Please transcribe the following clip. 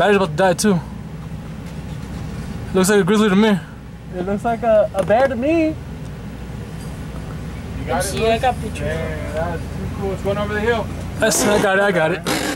Battery's about to die too. Looks like a grizzly to me. It looks like a, a bear to me. You got it, See, I got pictures. Man, that's too cool. It's going over the hill. That's, I got it, I got it.